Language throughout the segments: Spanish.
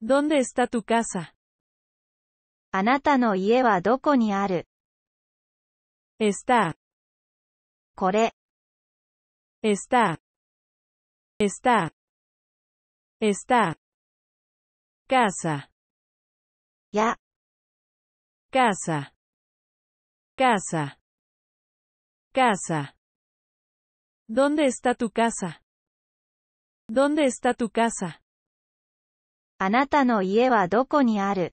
¿Dónde está tu casa? あなたの家はどこにある Está, これ、 está, está, está. Casa, や、 casa, casa, casa. ¿Dónde está tu casa? ¿Dónde está tu casa? あなたの家はどこにある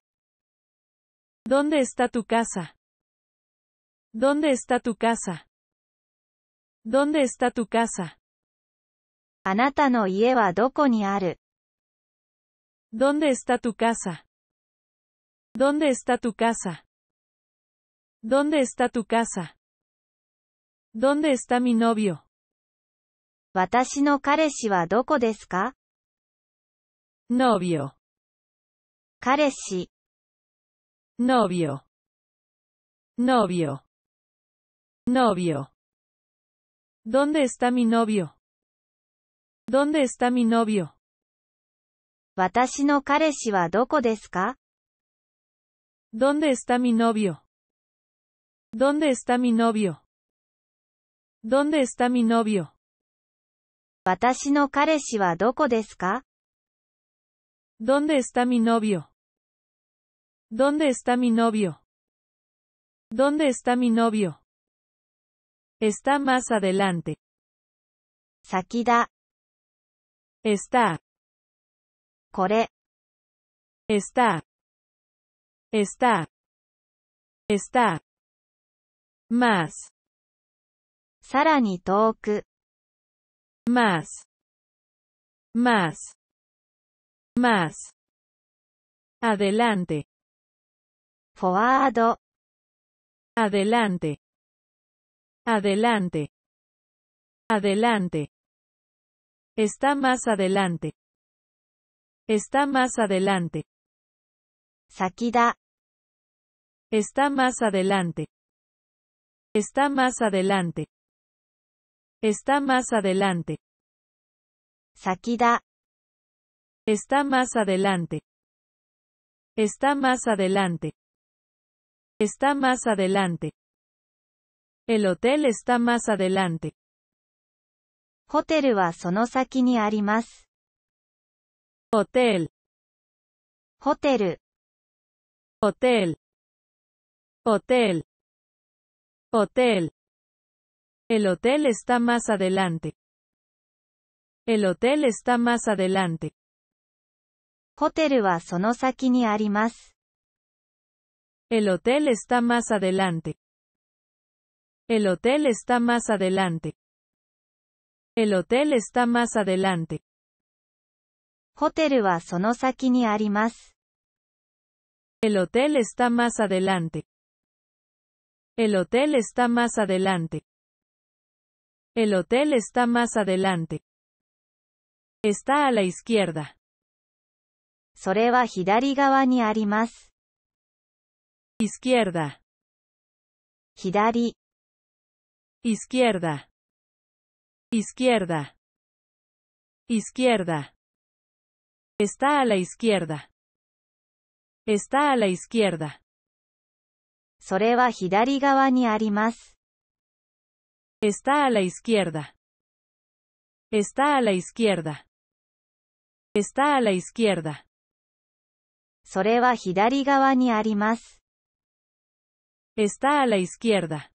¿Dónde está tu casa? ¿Dónde está tu casa? ¿Dónde está tu casa? あなたの家はどこにある ¿Dónde está tu casa? ¿Dónde está tu casa? ¿Dónde está tu casa? ¿Dónde está mi novio? 私の彼氏はどこですか Novio, 彼氏、novio, novio, novio. ¿Dónde está mi novio? ¿Dónde está mi novio? 私の彼氏はどこですか ¿Dónde está mi novio? ¿Dónde está mi novio? ¿Dónde está mi novio? 私の彼氏はどこですか ¿Dónde está mi novio? ¿Dónde está mi novio? ¿Dónde está mi novio? Está más adelante. Sakida. Está. Kore. Está. Está. Está. Más. Sarani toku. Más. Más. Más. Adelante. Forward. Adelante. Adelante. Adelante. Está más adelante. Está más adelante. Sakida. Está más adelante. Está más adelante. Está más adelante. Sakida. Está más adelante. Está más adelante. Está más adelante. El hotel está más adelante. ホテルはその先にあります。 Hotel, ホテル、 hotel. Hotel. Hotel. El hotel está más adelante. El hotel está más adelante. ホテルはその先にあります。 El hotel está más adelante. El hotel está más adelante. El hotel está más adelante. ホテルはその先にあります。 El hotel está más adelante. El hotel está más adelante. El hotel está más adelante. Está a la izquierda. それは左側にあります。 Izquierda. 左、 Izquierda. Izquierda. Izquierda. Está a la izquierda. Está a la izquierda. それは左側にあります。 Está a la izquierda. Está a la izquierda. Está a la izquierda. それは左側にあります。 Está a la izquierda.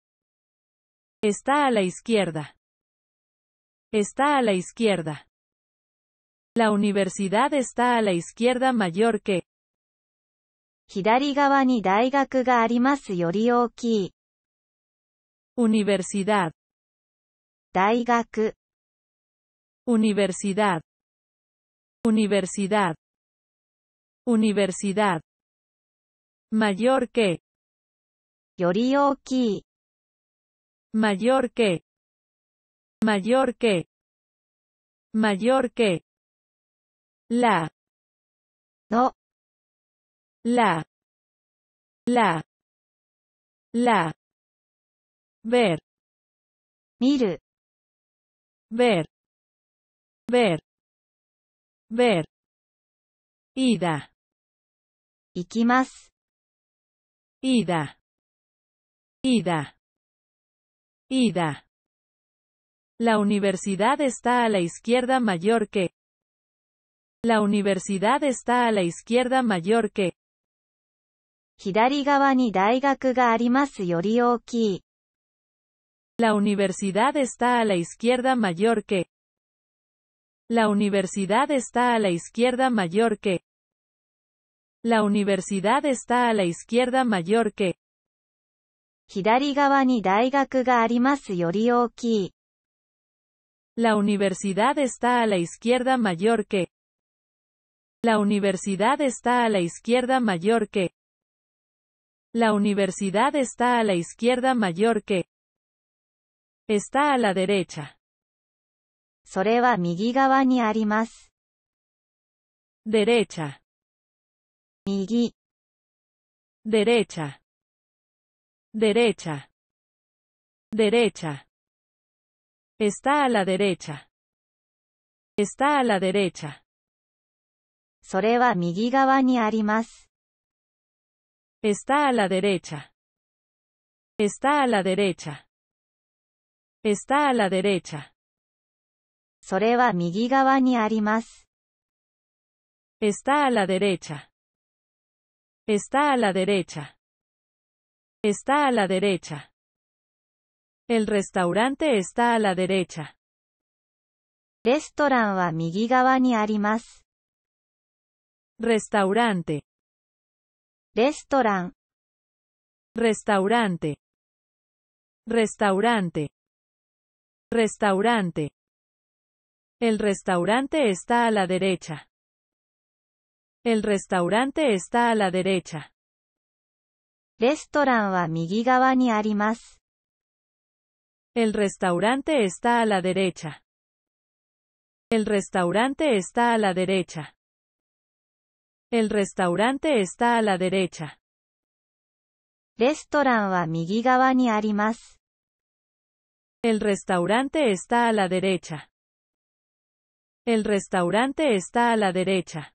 Está a la izquierda. Está a la izquierda. La universidad está a la izquierda mayor que. 左側に大学がありますより大きい。 Universidad. 大学、 Universidad. Universidad. Universidad. Mayor que. より大きい。 Mayor que. Mayor que. Mayor que. La. の、 La. La. La. Ver. 見る、 Ver. Ver. Ver. Ida. 行きます。 Ida. Ida. Ida. La universidad está a la izquierda mayor que. La universidad está a la izquierda mayor que. 左側に大学がありますより大きい。 La universidad está a la izquierda mayor que. La universidad está a la izquierda mayor que. La universidad está a la izquierda mayor que. 左側に大学がありますより大きい。 La universidad está a la izquierda mayor que. La universidad está a la izquierda mayor que. La universidad está a la izquierda mayor que. Está a la derecha. それは右側にあります。 Derecha. 右、 Derecha. Derecha. Derecha. Está a la derecha. Está a la derecha. それは右側にあります。 Está a la derecha. Está a la derecha. Está a la derecha. それは右側にあります。 Está a la derecha. Está a la derecha. Está a la derecha. El restaurante está a la derecha. レストランは右側にあります。 Restaurante. レストラン、 Restaurante. Restaurante. Restaurante. El restaurante está a la derecha. El restaurante está a la derecha. レストランは右側にあります。 El restaurante está a la derecha. El restaurante está a la derecha. El restaurante está a la derecha. レストランは右側にあります。 El restaurante está a la derecha. El restaurante está a la derecha.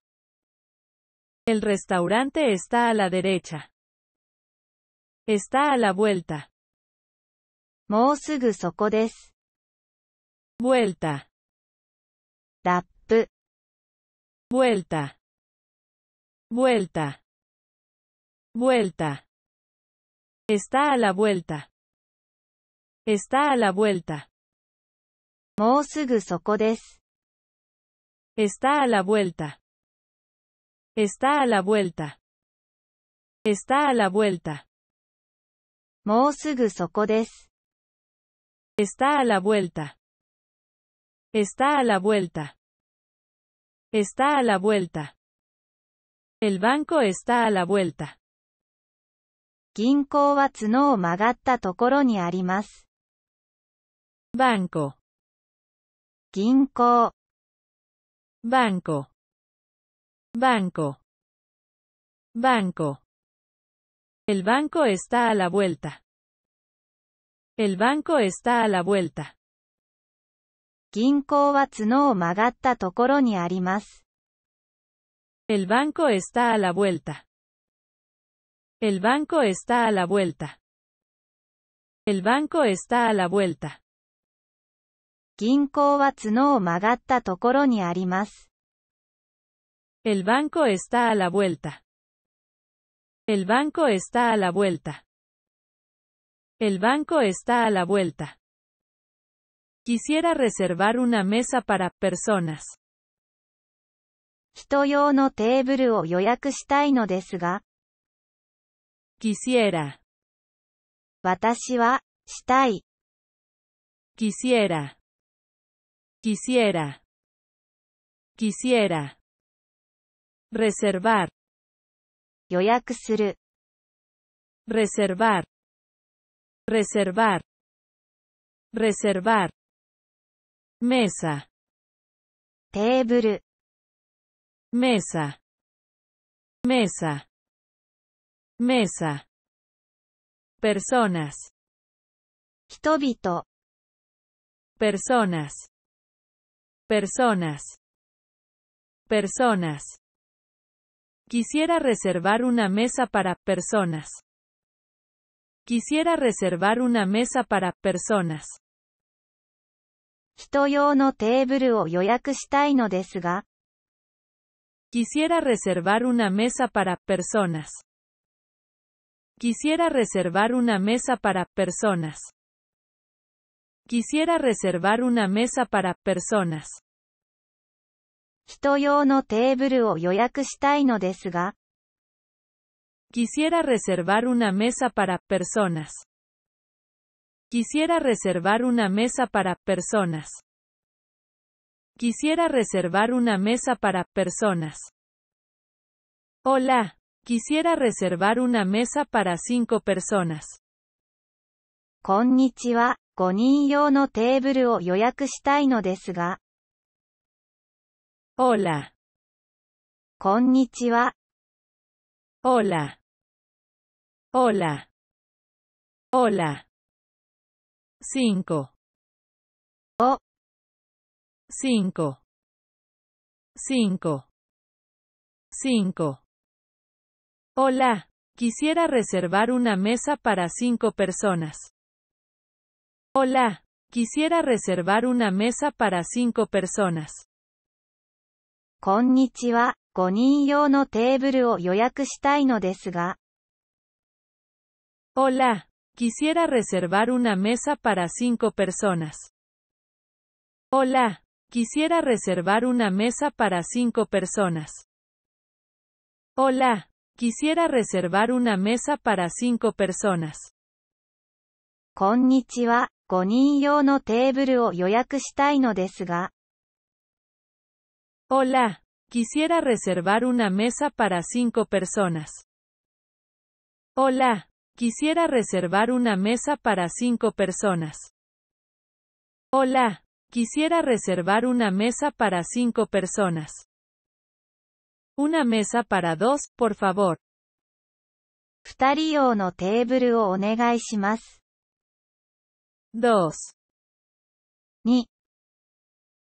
El restaurante está a la derecha. Está a la vuelta. もうすぐそこです。 Vuelta. ラップ、 Vuelta. Vuelta. Vuelta. Está a la vuelta. Está a la vuelta. もうすぐそこです。 Está a la vuelta. Está a la vuelta. Está a la vuelta. もうすぐそこです。 Está a la vuelta. Está a la vuelta. Está a la vuelta. El banco está a la vuelta. 銀行は角を曲がったところにあります。 Banco. 銀行、 Banco. Banco. Banco. El banco está a la vuelta. El banco está a la vuelta. 銀行は角を曲がったところにあります。 El banco está a la vuelta. El banco está a la vuelta. El banco está a la vuelta. 銀行は角を曲がったところにあります。 El banco está a la vuelta. El banco está a la vuelta. El banco está a la vuelta. Quisiera reservar una mesa para personas. 人用のテーブルを予約したいのですが、 Quisiera. 私は、したい、 Quisiera. Quisiera. Quisiera. Reservar. 予約する、 Reservar. Reservar. Reservar. Mesa. テーブル、 Mesa. Mesa. Mesa. Personas. 人々、 Personas. Personas. Personas. Quisiera reservar una mesa para personas. Quisiera reservar una mesa para personas. 人用のテーブルを予約したいのですが、 Quisiera reservar una mesa para personas. Quisiera reservar una mesa para personas. Quisiera reservar una mesa para personas. 人用のテーブルを予約したいのですが、 Quisiera reservar una mesa para personas. Quisiera reservar una mesa para personas. Quisiera reservar una mesa para personas. Hola, quisiera reservar una mesa para cinco personas. こんにちは、5人用のテーブルを予約したいのですが、 Hola. Konnichiwa. Hola. Hola. Hola. 5. O. 5. 5. 5. Hola. Quisiera reservar una mesa para cinco personas. Hola. Quisiera reservar una mesa para cinco personas. こんにちは、5人用のテーブルを予約したいのですが、 Hola, quisiera reservar una mesa para cinco personas. Hola, quisiera reservar una mesa para cinco personas. Hola, quisiera reservar una mesa para cinco personas. こんにちは、5人用のテーブルを予約したいのですが、 Hola, quisiera reservar una mesa para cinco personas. Hola, quisiera reservar una mesa para cinco personas. Hola, quisiera reservar una mesa para cinco personas. Una mesa para dos, por favor. 2人用のテーブルをお願いします。 Dos, 2、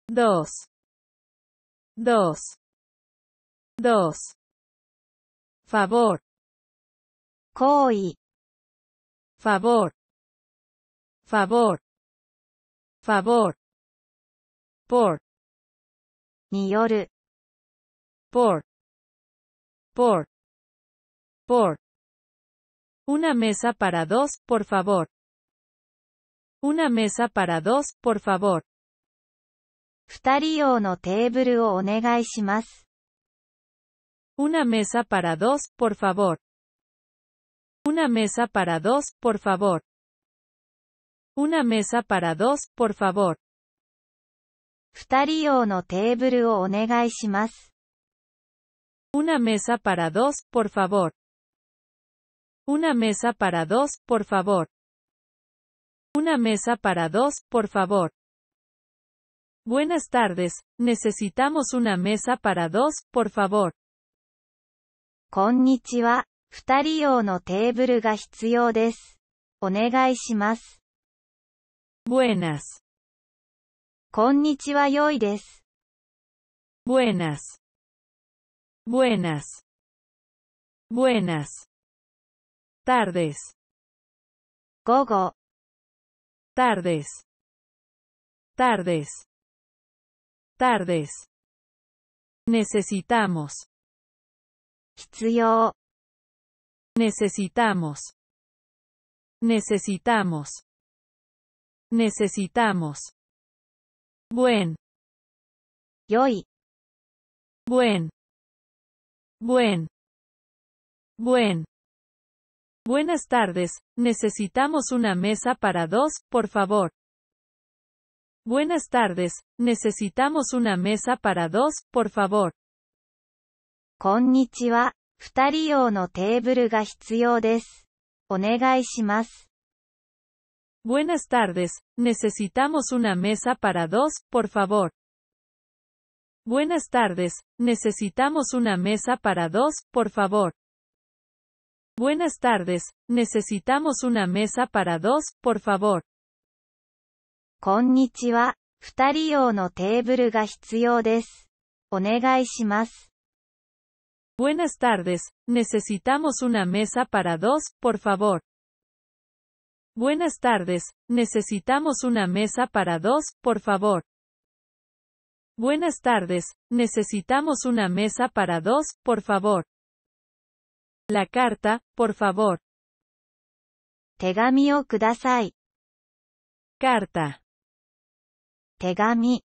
dos, dos, dos. Favor, 行為、 favor, favor, favor. Por, による、 por, por, por. Una mesa para dos, por favor. Una mesa para dos, por favor. 2人用のテーブルをお願いします。 Una mesa para dos, por favor. Una mesa para dos, por favor. Una mesa para dos, por favor. 2人用のテーブルをお願いします。 Una mesa para dos, por favor. Una mesa para dos, por favor. Una mesa para dos, por favor. Buenas tardes, necesitamos una mesa para dos, por favor. こんにちは、2人用のテーブルが必要です。お願いします。 Buenas, こんにちは良いです。 buenas. Buenas. Buenas. Tardes, 午後、 tardes. Tardes. Tardes. Necesitamos. 必要、 Necesitamos. Necesitamos. Necesitamos. Buen, 良い、 buen. Buen. Buen. Buenas tardes, necesitamos una mesa para dos, por favor. Buenas tardes, necesitamos una mesa para dos, por favor. こんにちは、2人用のテーブルが必要です。お願いします。 Buenas tardes, necesitamos una mesa para dos, por favor. Buenas tardes, necesitamos una mesa para dos, por favor. Buenas tardes, necesitamos una mesa para dos, por favor. こんにちは、2人用のテーブルが必要です。お願いします。 Buenas tardes, necesitamos una mesa para dos, por favor. Buenas tardes, necesitamos una mesa para dos, por favor. Buenas tardes, necesitamos una mesa para dos, por favor. La carta, por favor. 手紙をください。 Carta, Tegami.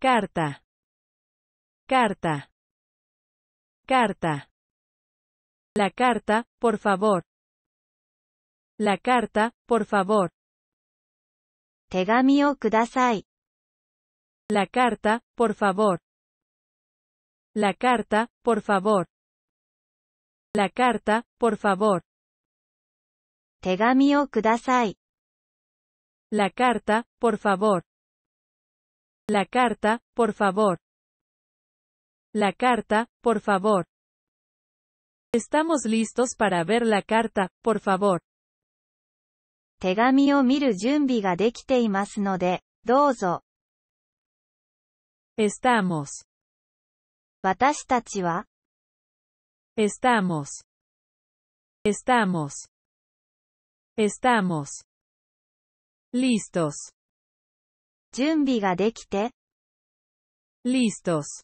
Carta. Carta. Carta. La carta, por favor. La carta, por favor. Tegami o kudasai. La carta, por favor. La carta, por favor. La carta, por favor. Tegami o kudasai. La carta, por favor. La carta, por favor. La carta, por favor. Estamos listos para ver la carta, por favor. 手紙を見る準備ができていますので、どうぞ。 Estamos. 私たちは、 Estamos. Estamos. Estamos. Listos. 準備ができて、 Listos.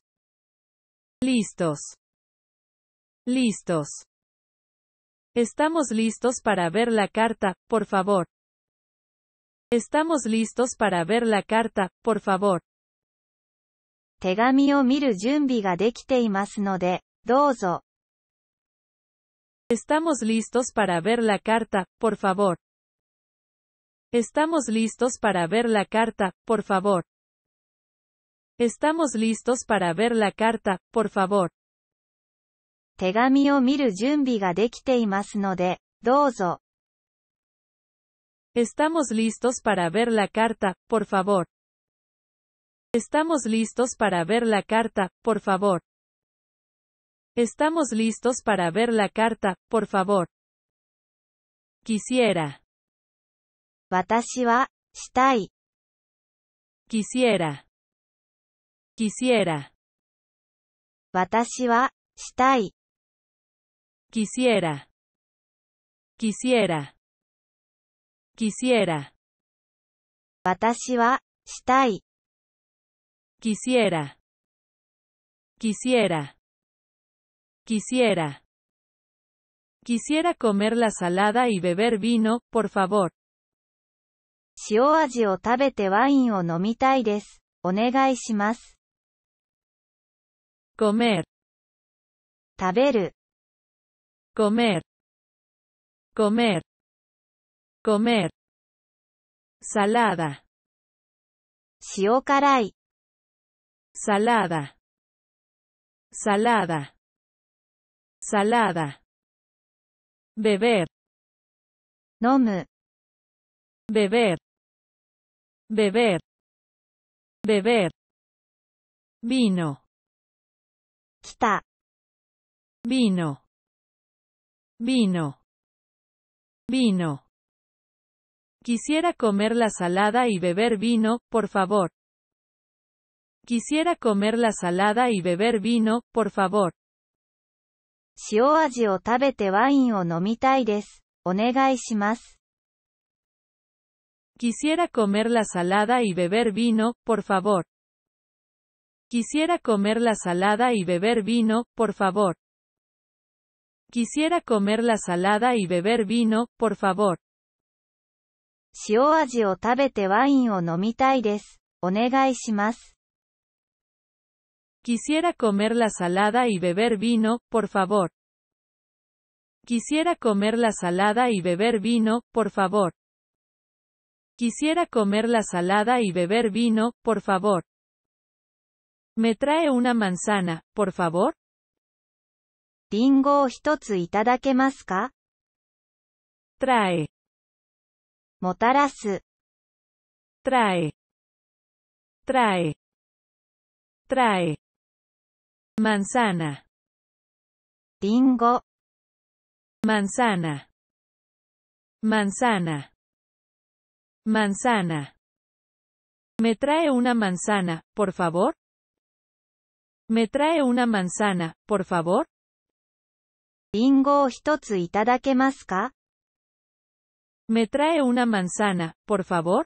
Listos. Listos. Estamos listos para ver la carta, por favor. Estamos listos para ver la carta, por favor. 手紙を見る準備ができていますので、どうぞ。 Estamos listos para ver la carta, por favor. Estamos listos para ver la carta, por favor. Estamos listos para ver la carta, por favor. 手紙を見る準備ができていますので、どうぞ。 Estamos listos para ver la carta, por favor. Estamos listos para ver la carta, por favor. Estamos listos para ver la carta, por favor. Quisiera, 私は、したい。 quisiera. Quisiera, 私は、したい。 quisiera. Quisiera. Quisiera, 私は、したい。 quisiera. Quisiera. Quisiera. Quisiera comer la salada y beber vino, por favor. 塩味を食べてワインを飲みたいです。お願いします。Comer, 食べる、comer. Comer. Comer. Salada, 塩辛い、salada. Salada. Salada. Beber, 飲む、beber. Beber. Beber. Vino, 来た、 vino. Vino. Vino. Quisiera comer la salada y beber vino, por favor. Quisiera comer la salada y beber vino, por favor. 塩味を食べてワインを飲みたいです。お願いします。 Quisiera comer la salada y beber vino, por favor. Quisiera comer la salada y beber vino, por favor. Quisiera comer la salada y beber vino, por favor. 塩味を食べてワインを飲みたいです。お願いします。 Quisiera comer la salada y beber vino, por favor. Quisiera comer la salada y beber vino, por favor. Quisiera comer la salada y beber vino, por favor. ¿Me trae una manzana, por favor? リンゴを一ついただけますか Trae, もたらす、 trae. Trae. Trae. Manzana. リンゴ、 Manzana. Manzana. Manzana. ¿Me trae una manzana, por favor? ¿Me trae una manzana, por favor? リンゴを一ついただけますか ¿Me trae una manzana, por favor?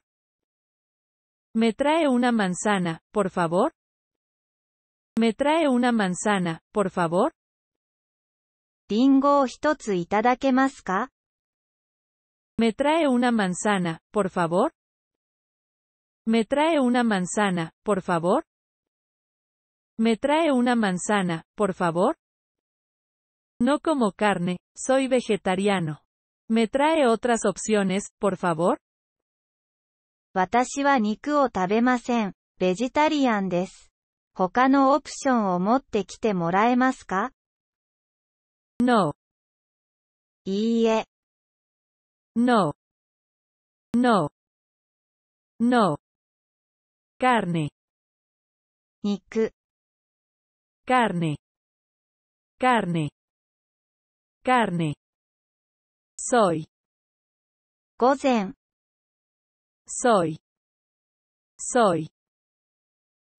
¿Me trae una manzana, por favor? ¿Me trae una manzana, por favor? リンゴを一ついただけますか ¿Me trae una manzana, por favor? ¿Me trae una manzana, por favor? ¿Me trae una manzana, por favor? No como carne, soy vegetariano. ¿Me trae otras opciones, por favor? 私は肉を食べません。ベジタリアンです。他のオプションを持ってきてもらえますか No, いいえ、 no. No. No. Carne. Niku. Carne. Carne. Carne. Soy. Gozen. Soy. Soy.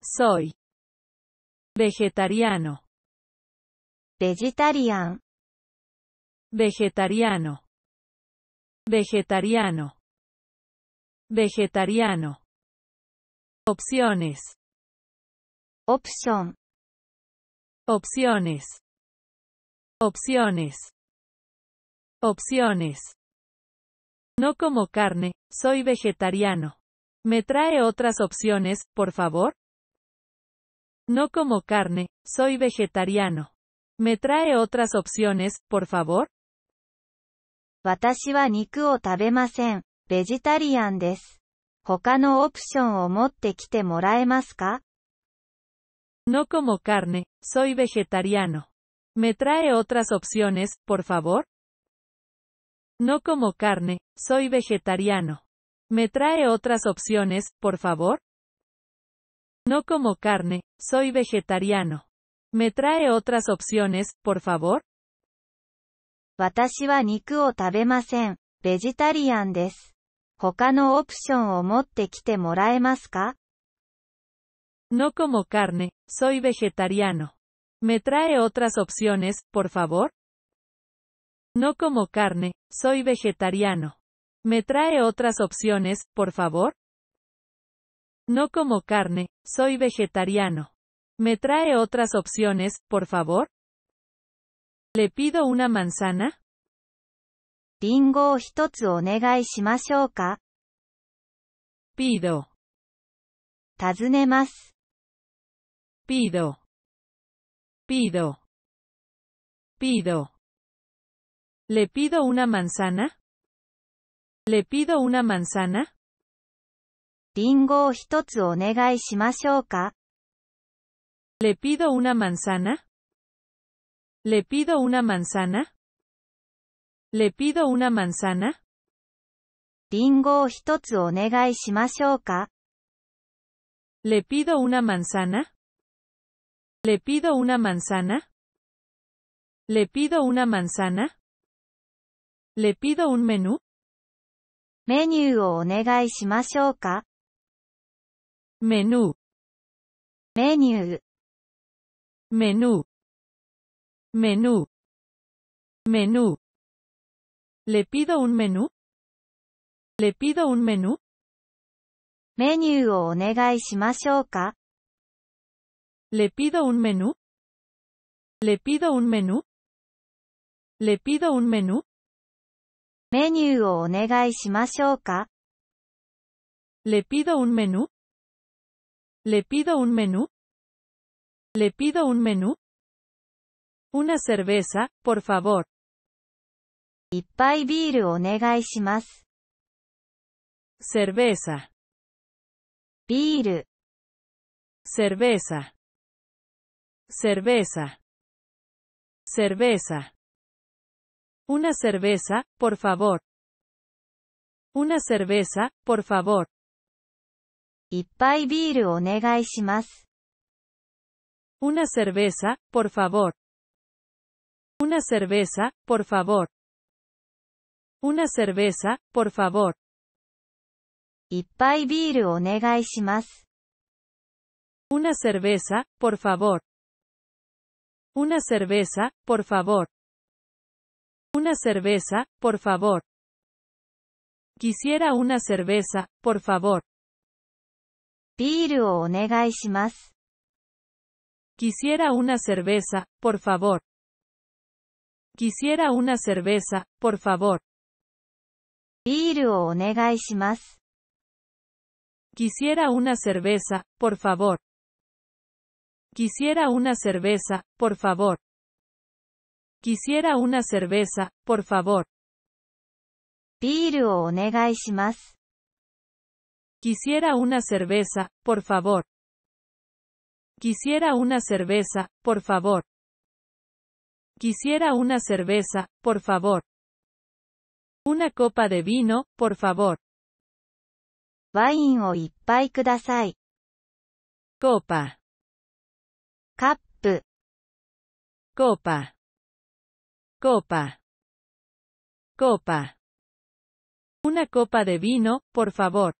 Soy. Vegetariano. Vegetarian. Vegetariano. Vegetariano. Vegetariano. Opciones. Opción. Opciones. Opciones. Opciones. No como carne, soy vegetariano. ¿Me trae otras opciones, por favor? No como carne, soy vegetariano. ¿Me trae otras opciones, por favor? 私は肉を食べません。ベジタリアンです。他のオプションを持ってきてもらえますか No como carne, soy vegetariano. ¿Me trae otras opciones, por favor? No como carne, soy vegetariano. ¿Me trae otras opciones, por favor? No como carne, soy vegetariano. ¿Me trae otras opciones, por favor? 私は肉を食べません。ベジタリアンです。他のオプションを持ってきてもらえますか No como carne, soy vegetariano. ¿Me trae otras opciones, por favor? No como carne, soy vegetariano. ¿Me trae otras opciones, por favor? No como carne, soy vegetariano. ¿Me trae otras opciones, por favor? ¿Le pido una manzana? リンゴを一つお願いしましょうか Pido, 尋ねます。 pido. Pido. Pido. ¿Le pido una manzana? ¿Le pido una manzana? リンゴを一つお願いしましょうか ¿Le pido una manzana? ¿Le pido una manzana? ¿Le pido una manzana? リンゴを一つお願いしましょうか ¿Le pido una manzana? ¿Le pido una manzana? ¿Le pido una manzana? ¿Le pido un menú? メニューをお願いしましょうか Menú, メニュー、 menú. Menú. Menú. ¿Le pido un menú? ¿Le pido un menú? メニューをお願いしましょうか ¿Le pido un menú? ¿Le pido un menú? ¿Le pido un menú? メニューをお願いしましょうか ¿Le pido un menú? ¿Le pido un menú? ¿Le pido un menú? Una cerveza, por favor. 一杯ビールお願いします。 Cerveza. ビール、 Cerveza. Cerveza. Cerveza. Una cerveza, por favor. Una cerveza, por favor. 一杯ビールお願いします。 Una cerveza, por favor. Una cerveza, por favor. Una cerveza, por favor. 一杯ビールお願いします。 Una cerveza, por favor. Una cerveza, por favor. Una cerveza, por favor. Quisiera una cerveza, por favor. ビールをお願いします。 Quisiera una cerveza, por favor. Quisiera una cerveza, por favor. ビールをお願いします。 Quisiera una cerveza, por favor. Quisiera una cerveza, por favor. Quisiera una cerveza, por favor. ビールをお願いします。 Quisiera una cerveza, por favor. Quisiera una cerveza, por favor. Quisiera una cerveza, por favor. Una copa de vino, por favor. ワインをいっぱいください。 Copa, カップ、 copa. Copa. Copa. Una copa de vino, por favor.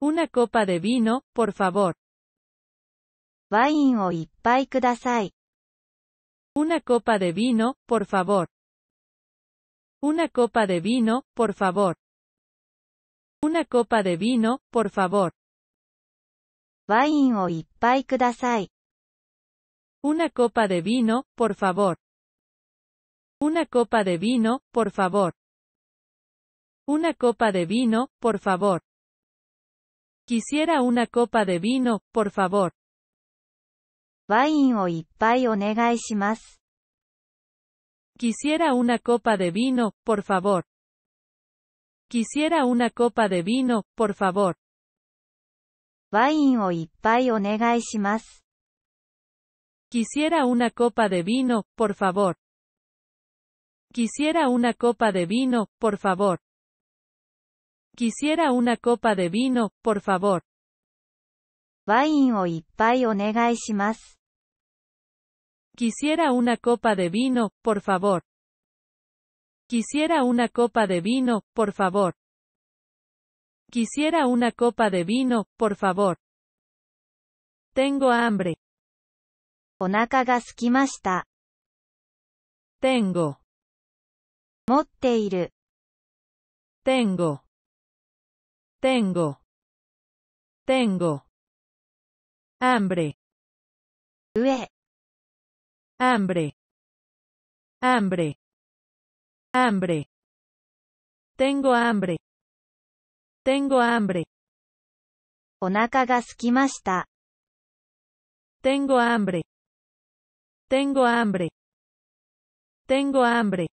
Una copa de vino, por favor. ワインをいっぱいください。 Una copa de vino, por favor. Una copa de vino, por favor. Una copa de vino, por favor. ワインをいっぱいください。 Una copa de vino, por favor. Una copa de vino, por favor. Una copa de vino, por favor. Quisiera una copa de vino, por favor. ワインをいっぱいお願いします。 Quisiera una copa de vino, por favor. Quisiera una copa de vino, por favor. ワインをいっぱいお願いします。 Quisiera una copa de vino, por favor. Quisiera una copa de vino, por favor. Quisiera una copa de vino, por favor. ワインをいっぱいお願いします。 Quisiera una copa de vino, por favor. Quisiera una copa de vino, por favor. Quisiera una copa de vino, por favor. Tengo hambre. お腹が空きました。 Tengo. 持っている。 Tengo. Tengo. Tengo. hambre, ue, hambre, hambre, hambre, tengo hambre, tengo hambre, onaka tengo hambre, tengo hambre, tengo hambre,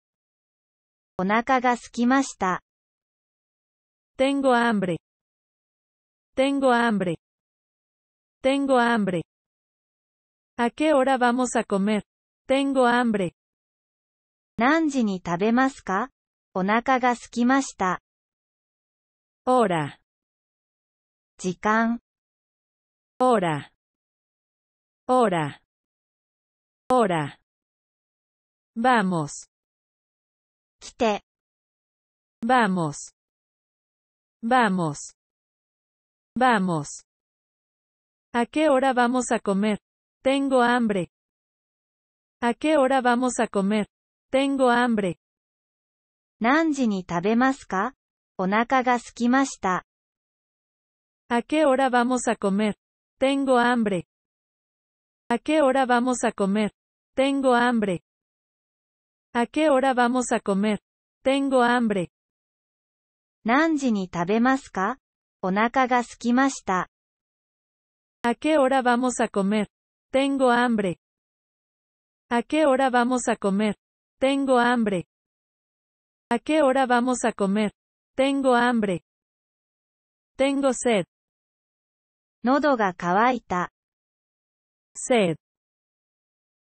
onaka ga tengo hambre, tengo hambre. Tengo hambre. ¿A qué hora vamos a comer? Tengo hambre. 何時に食べますかお腹が空きました。 Hora. 時間、 Hora. Hora. Hora. Vamos. 来て、 Vamos. Vamos. Vamos. ¿A qué hora vamos a comer? Tengo hambre. ¿A qué hora vamos a comer? Tengo hambre. 何時に食べますかお腹が空きました。 ¿A qué hora vamos a comer? Tengo hambre. ¿A qué hora vamos a comer? Tengo hambre. ¿A qué hora vamos a comer? Tengo hambre. 何時に食べますかお腹が空きました。 ¿A qué hora vamos a comer? Tengo hambre. ¿A qué hora vamos a comer? Tengo hambre. ¿A qué hora vamos a comer? Tengo hambre. Tengo sed. 喉が渇いた。 Sed.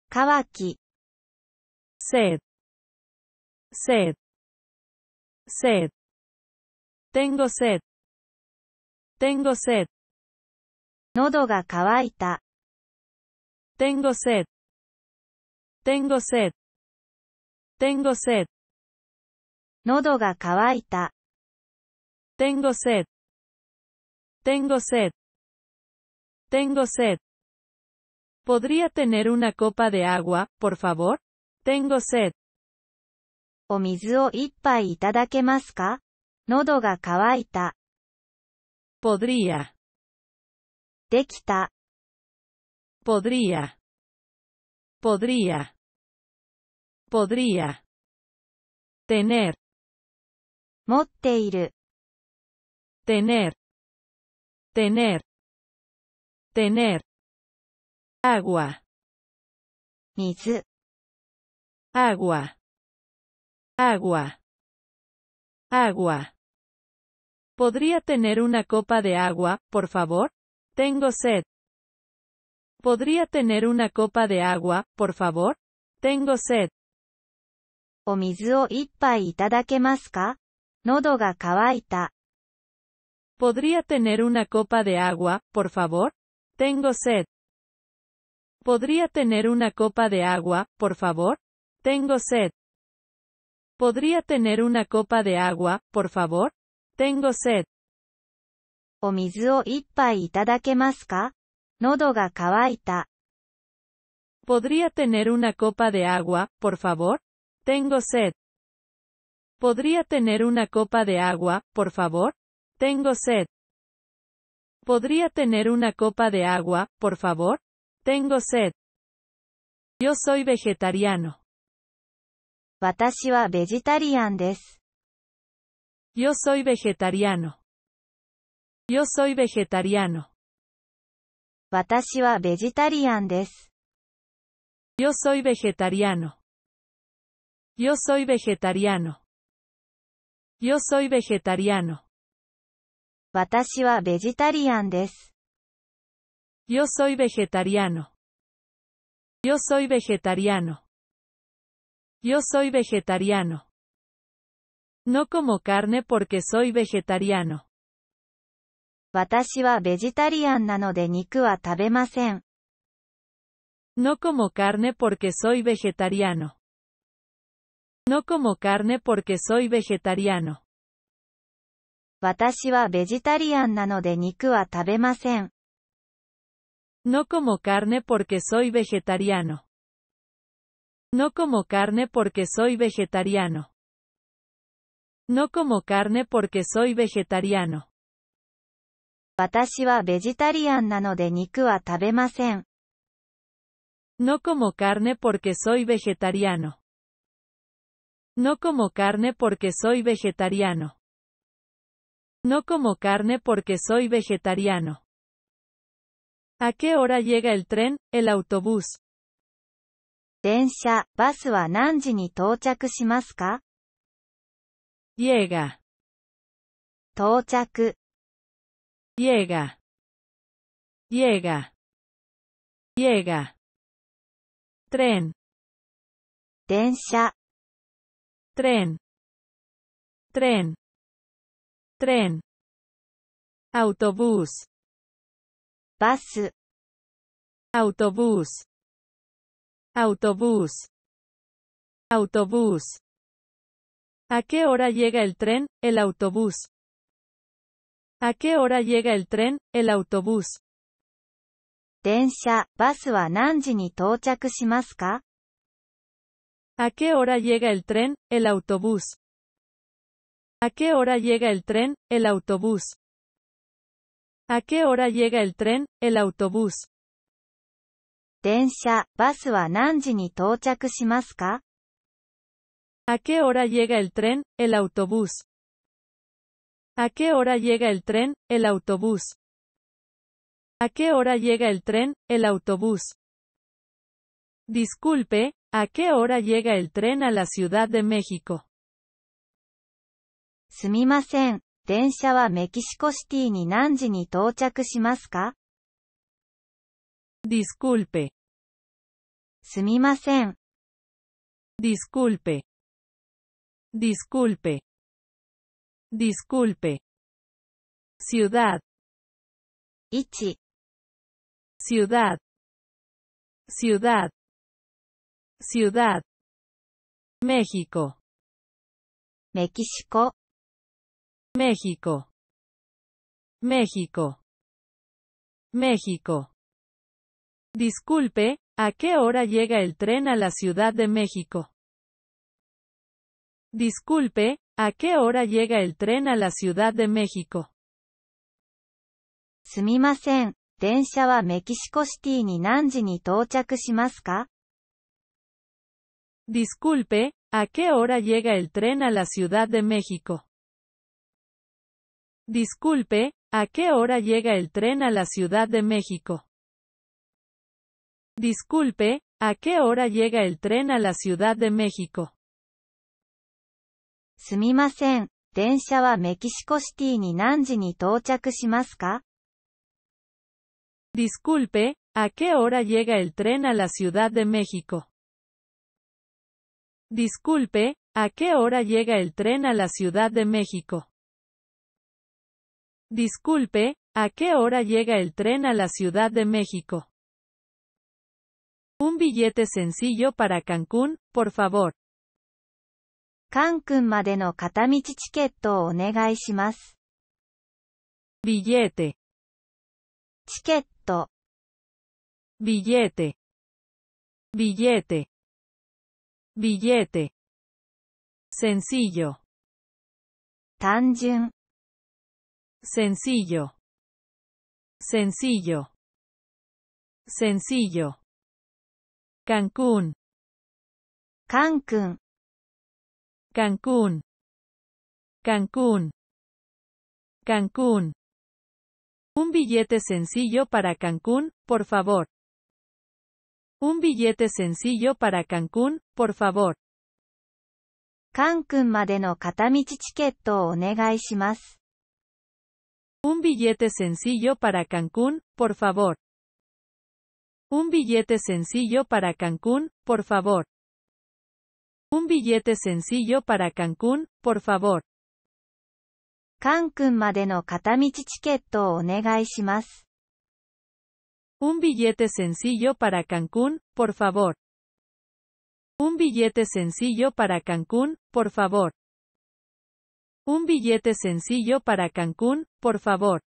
渇き、 Sed. Sed. Sed. Tengo sed. Tengo sed. 喉が渇いた。 Tengo sed. Tengo sed. Tengo sed. 喉が渇いた。 Tengo sed. Tengo sed. Tengo sed. ¿Podría tener una copa de agua, por favor? Tengo sed. お水を一杯いただけますか喉が渇いた。 Podría. Dekita. Podría. Podría. Podría. Tener. Motteiru. Tener. Tener. Tener. Agua. Mizu. Agua. Agua. Agua. ¿Podría tener una copa de agua, por favor? Tengo sed. ¿Podría tener una copa de agua, por favor? Tengo sed. お水を一杯いただけますか喉が渇いた。 ¿Podría tener una copa de agua, por favor? Tengo sed. ¿Podría tener una copa de agua, por favor? Tengo sed. ¿Podría tener una copa de agua, por favor? Tengo sed. お水を一杯いただけますか喉が渇いた。 ¿Podría tener una copa de agua, por favor? Tengo sed. ¿Podría tener una copa de agua, por favor? Tengo sed. ¿Podría tener una copa de agua, por favor? Tengo sed. Yo soy vegetariano. 私はベジタリアンです。 Yo soy vegetariano. Yo soy vegetariano. 私はベジタリアンです。 Yo soy vegetariano. Yo soy vegetariano. Yo soy vegetariano. 私はベジタリアンです。 Yo soy vegetariano. Yo soy vegetariano. Yo soy vegetariano. No como carne porque soy vegetariano. 私はベジタリアンなので肉は食べません。 No como carne porque soy vegetariano. No como carne porque soy vegetariano. 私はベジタリアンなので肉は食べません。 No como carne porque soy vegetariano. No como carne porque soy vegetariano. No como carne porque soy vegetariano. 私はベジタリアンなので肉は食べません。No como carne porque soy vegetariano. No como carne porque soy vegetariano. No como carne porque soy vegetariano. ¿A qué hora llega el tren, el autobús? 電車、バスは何時に到着しますか Llega, 到着、llega. Llega. Llega. Tren, 電車、 tren. Tren. Tren. Autobús, バス、 autobús. Autobús. Autobús. ¿A qué hora llega el tren, el autobús? ¿A qué hora llega el tren, el autobús? 電車、バスは何時に到着しますか ¿A qué hora llega el tren, el autobús? ¿A qué hora llega el tren, el autobús? ¿A qué hora llega el tren, el autobús? 電車、バスは何時に到着しますか ¿A qué hora llega el tren, el autobús? ¿A qué hora llega el tren, el autobús? ¿A qué hora llega el tren, el autobús? Disculpe, ¿a qué hora llega el tren a la Ciudad de México? すみません。電車はメキシコシティに何時に到着しますか Disculpe, すみません。 disculpe. Disculpe. Disculpe. Ciudad. Ichi. Ciudad. Ciudad. Ciudad. México. México. México. México. México. Disculpe, ¿a qué hora llega el tren a la Ciudad de México? Disculpe, ¿a qué hora llega el tren a la Ciudad de México? すみません。電車はメキシコシティに何時に到着しますか Disculpe, ¿a qué hora llega el tren a la Ciudad de México? Disculpe, ¿a qué hora llega el tren a la Ciudad de México? Disculpe, ¿a qué hora llega el tren a la Ciudad de México? すみません。電車はメキシコシティに何時に到着しますか Disculpe, ¿a qué hora llega el tren a la Ciudad de México? Disculpe, ¿a qué hora llega el tren a la Ciudad de México? Disculpe, ¿a qué hora llega el tren a la Ciudad de México? Un billete sencillo para Cancún, por favor. カンくんまでの片道チケットをお願いします。ビゲーテ。チケット。ビゲーテ。ビゲーテ。ビゲーテ。センシーヨ。単純。センシーヨ。センシーヨ。センシーヨ。カンクン。カンくん。Cancún, Cancún, Cancún. Un billete sencillo para Cancún, por favor. Un billete sencillo para Cancún, por favor. カンクンまでの片道チケットをお願いします。 Un billete sencillo para Cancún, por favor. Un billete sencillo para Cancún, por favor. Un billete sencillo para Cancún, por favor. カンクンまでの片道チケットをお願いします。 Un billete sencillo para Cancún, por favor. Un billete sencillo para Cancún, por favor. Un billete sencillo para Cancún, por favor.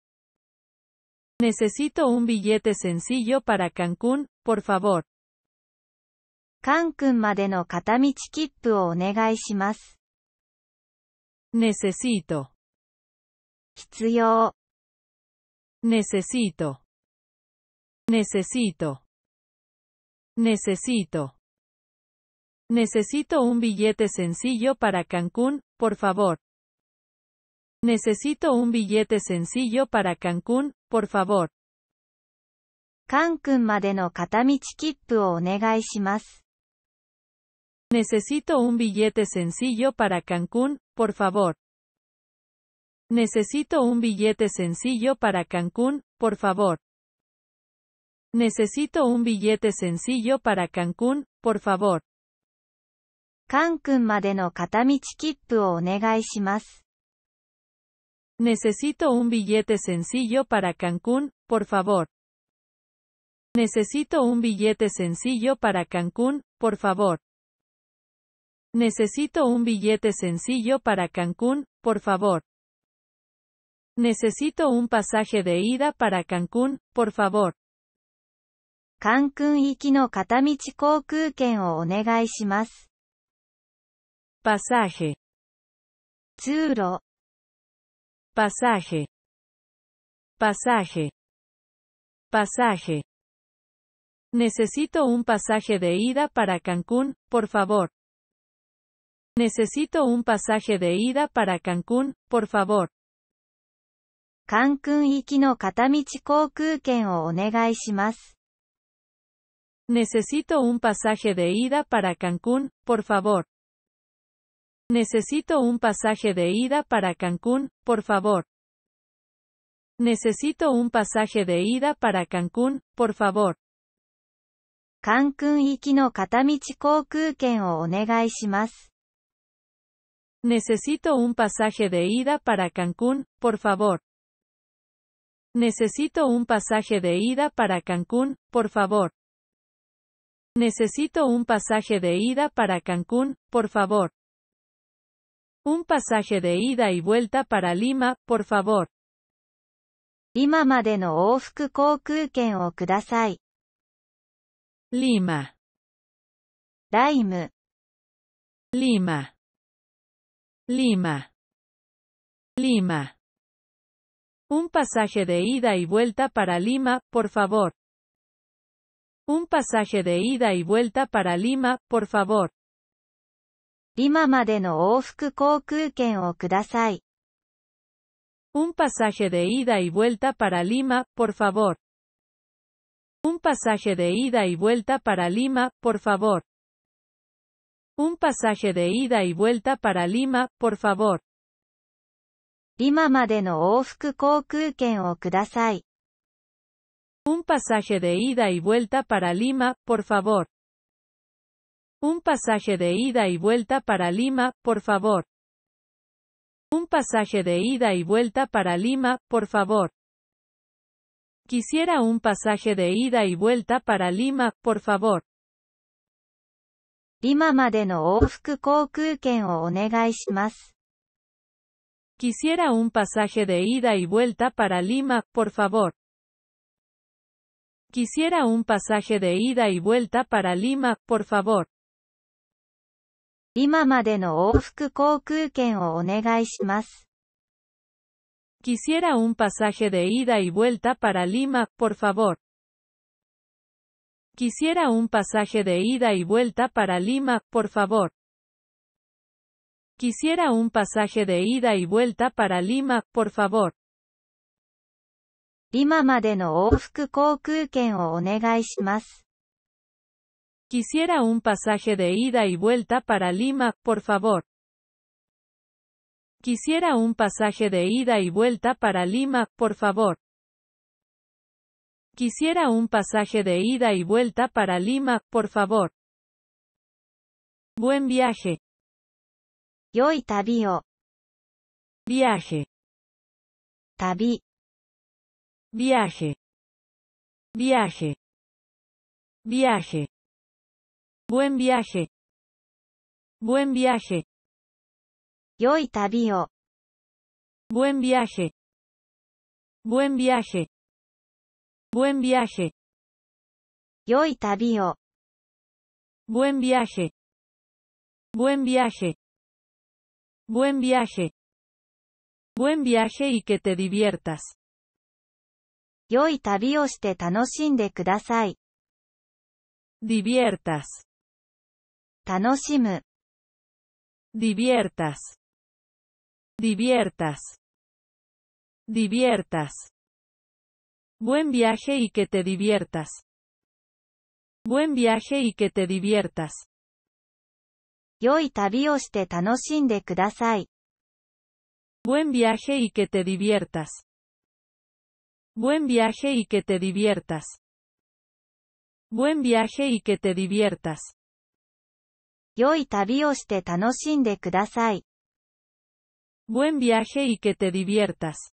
Necesito un billete sencillo para Cancún, por favor. カンクンまでの片道切符をお願いします。Necesito. 必要、Necesito. Necesito. Necesito. Necesito un billete sencillo para Cancún, por favor. Necesito un billete sencillo para Cancún, por favor. カンクンまでの片道切符をお願いします。Necesito un billete sencillo para Cancún, por favor. Necesito un billete sencillo para Cancún, por favor. Necesito un billete sencillo para Cancún, por favor. カンクンまでの片道切符をお願いします。 Necesito un billete sencillo para Cancún, por favor. Necesito un billete sencillo para Cancún, por favor. Necesito un billete sencillo para Cancún, por favor. Necesito un pasaje de ida para Cancún, por favor. カンクン行きの片道航空券をお願いします。 Pasaje, 通路、 pasaje. Pasaje. Pasaje. Necesito un pasaje de ida para Cancún, por favor. Necesito un pasaje de ida para Cancún, por favor. カンクン行きの片道航空券をお願いします。 Necesito un pasaje de ida para Cancún, por favor. Necesito un pasaje de ida para Cancún, por favor. Necesito un pasaje de ida para Cancún, por favor. カンクン行きの片道航空券をお願いします。 Necesito un pasaje de ida para Cancún, por favor. Necesito un pasaje de ida para Cancún, por favor. Necesito un pasaje de ida para Cancún, por favor. Un pasaje de ida y vuelta para Lima, por favor. 今までの往復航空券をください。 Lima, ライム、 Lima, Lima, Lima. Un pasaje de ida y vuelta para Lima, por favor. Un pasaje de ida y vuelta para Lima, por favor. リマまでの往復航空券をください。 Un pasaje de ida y vuelta para Lima, por favor. Un pasaje de ida y vuelta para Lima, por favor. Un pasaje de ida y vuelta para Lima, por favor. リマまでの往復航空券をください。 Un pasaje de ida y vuelta para Lima, por favor. Un pasaje de ida y vuelta para Lima, por favor. Un pasaje de ida y vuelta para Lima, por favor. Quisiera un pasaje de ida y vuelta para Lima, por favor. リマまでの往復航空券をお願いします。 Quisiera un pasaje de ida y vuelta para Lima, por favor. Quisiera un pasaje de ida y vuelta para Lima, por favor. リマまでの往復航空券をお願いします。 Quisiera un pasaje de ida y vuelta para Lima, por favor. Quisiera un pasaje de ida y vuelta para Lima, por favor. Quisiera un pasaje de ida y vuelta para Lima, por favor. リマまでの往復航空券をお願いします。 Quisiera un pasaje de ida y vuelta para Lima, por favor. Quisiera un pasaje de ida y vuelta para Lima, por favor. Quisiera un pasaje de ida y vuelta para Lima, por favor. Buen viaje, 良い旅を、 viaje, 旅、 viaje, viaje, viaje. Buen viaje, buen viaje, 良い旅を、 buen viaje, buen viaje, buen viaje, 良い旅を、 buen viaje, buen viaje, buen viaje, buen viaje y que te diviertas. 良い旅をして楽しんでください。 diviertas, 楽しむ、 diviertas, diviertas, diviertas. Buen viaje y que te diviertas. Buen viaje y que te diviertas. 良い旅をして楽しんでください。 Buen viaje y que te diviertas. Buen viaje y que te diviertas. Buen viaje y que te diviertas. 良い旅をして楽しんでください。 Buen viaje y que te diviertas.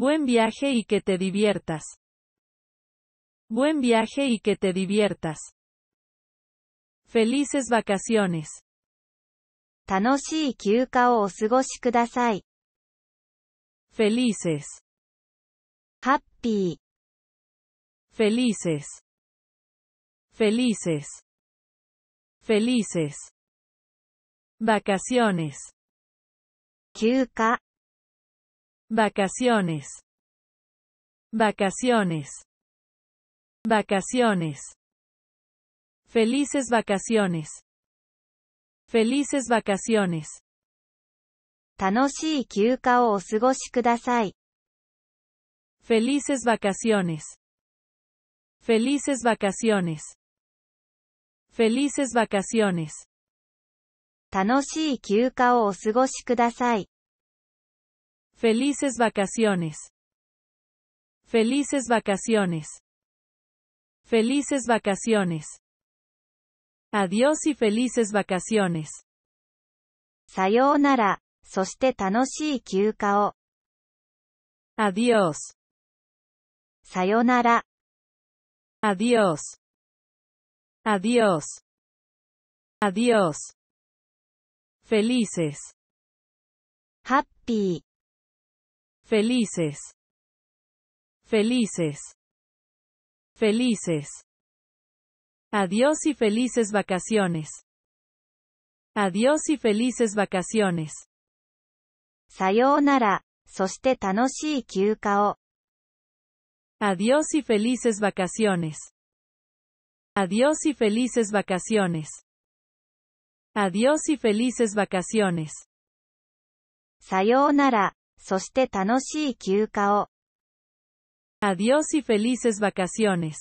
Buen viaje y que te diviertas. Buen viaje y que te diviertas. Felices vacaciones. 楽しい休暇をお過ごしください。 Felices. ハッピー、 Felices. Felices. Felices. Vacaciones. 休暇、 Vacaciones. Vacaciones. Vacaciones. Felices vacaciones. Felices vacaciones. 楽しい休暇をお過ごしください。 Felices vacaciones. Felices vacaciones. Felices vacaciones. 楽しい休暇をお過ごしください。 Felices vacaciones. Felices vacaciones. Felices vacaciones. Adiós y felices vacaciones. さようなら、そして楽しい休暇を。 Adiós. さよなら、 Adiós. Adiós. Adiós. Felices. ハッピー、 Felices. Felices. Felices. Adiós y felices vacaciones. Adiós y felices vacaciones. さようなら、そして楽しい休暇を。 Adiós y felices vacaciones. Adiós y felices vacaciones. Adiós y felices vacaciones. さようなら、 そして楽しい休暇を。 Adiós y felices vacaciones.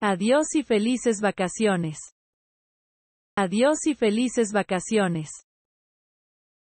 Adiós y felices vacaciones. Adiós y felices vacaciones.